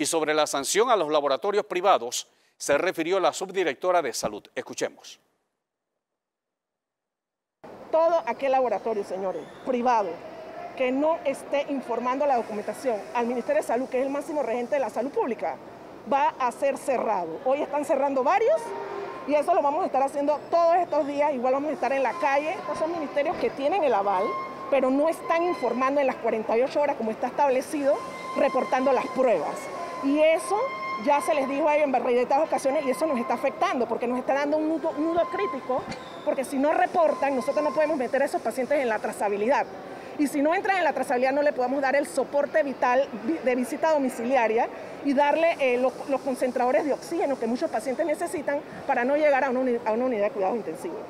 Y sobre la sanción a los laboratorios privados se refirió la subdirectora de salud. Escuchemos. Todo aquel laboratorio, señores, privado, que no esté informando la documentación al Ministerio de Salud, que es el máximo regente de la salud pública, va a ser cerrado. Hoy están cerrando varios y eso lo vamos a estar haciendo todos estos días. Igual vamos a estar en la calle. Estos son ministerios que tienen el aval, pero no están informando en las 48 horas como está establecido, reportando las pruebas. Y eso ya se les dijo a ellos en variedad ocasiones y eso nos está afectando porque nos está dando un nudo, crítico, porque si no reportan, nosotros no podemos meter a esos pacientes en la trazabilidad. Y si no entran en la trazabilidad, no le podemos dar el soporte vital de visita domiciliaria y darle eh, los, concentradores de oxígeno que muchos pacientes necesitan para no llegar a a una unidad de cuidados intensivos.